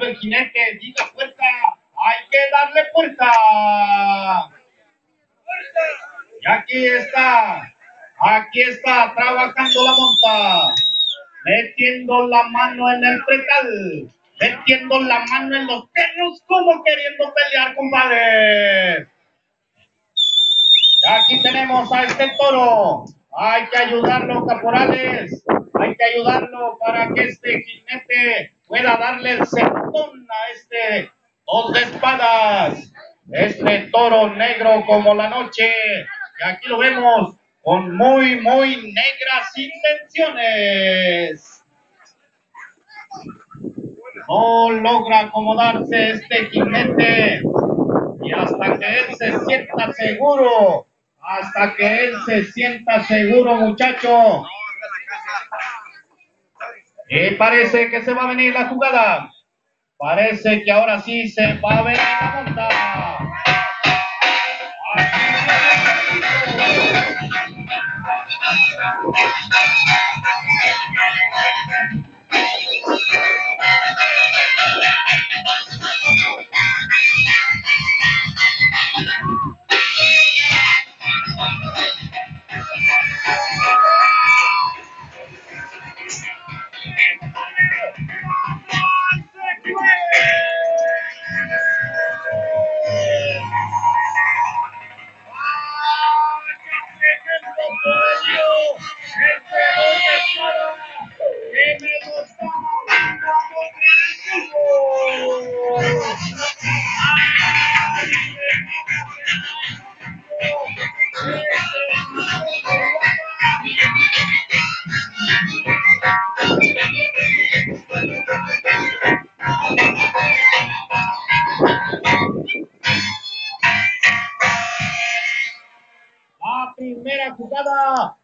el jinete, diga fuerza, hay que darle fuerza. Y aquí está, aquí está trabajando la monta, metiendo la mano en el pretal, metiendo la mano en los perros como queriendo pelear, compadre. Y aquí tenemos a este toro. Hay que ayudarlo, caporales. Hay que ayudarlo para que este jinete pueda darle el sermón a este dos de espadas. Este toro negro como la noche. Y aquí lo vemos con muy, muy negras intenciones. No logra acomodarse este jinete. Y hasta que él se sienta seguro, hasta que él se sienta seguro, muchacho. Parece que se va a venir la jugada. Parece que ahora sí se va a venir la monta. La primera jugada